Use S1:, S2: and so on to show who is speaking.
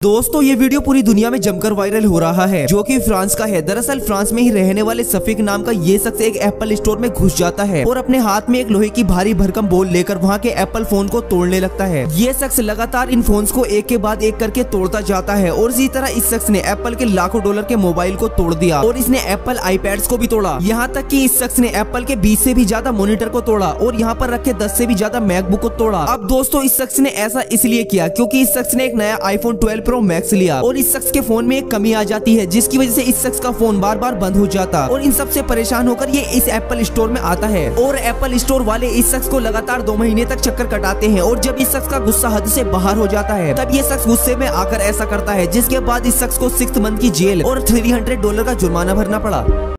S1: दोस्तों, ये वीडियो पूरी दुनिया में जमकर वायरल हो रहा है, जो कि फ्रांस का है। दरअसल, फ्रांस में ही रहने वाले सफीक नाम का ये शख्स एक एप्पल स्टोर में घुस जाता है और अपने हाथ में एक लोहे की भारी भरकम बोल लेकर वहाँ के एप्पल फ़ोन को तोड़ने लगता है। ये शख्स लगातार इन फ़ोन को एक के बाद एक करके तोड़ता जाता है और इसी तरह इस शख्स ने एप्पल के लाखों डॉलर के मोबाइल को तोड़ दिया और इसने एप्पल आईपैड को भी तोड़ा। यहाँ तक की इस शख्स ने एप्पल के बीस ऐसी भी ज़्यादा मोनिटर को तोड़ा और यहाँ पर रखे दस ऐसी भी ज़्यादा मैकबुक को तोड़ा। अब दोस्तों, इस शख्स ने ऐसा इसलिए किया क्यूँकी इस शख्स ने एक नया आईफोन ट्वेल्व प्रो मैक्स लिया और इस शख्स के फ़ोन में एक कमी आ जाती है, जिसकी वजह से इस शख्स का फ़ोन बार बार बंद हो जाता। और इन सबसे परेशान होकर ये इस एप्पल स्टोर में आता है। और एप्पल स्टोर वाले इस शख्स को लगातार दो महीने तक चक्कर कटाते हैं और जब इस शख्स का गुस्सा हद से बाहर हो जाता है, तब ये शख्स गुस्से में आकर ऐसा करता है, जिसके बाद इस शख्स को सिक्स मंथ की जेल और थ्री हंड्रेड डॉलर का जुर्माना भरना पड़ा।